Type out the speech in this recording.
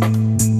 you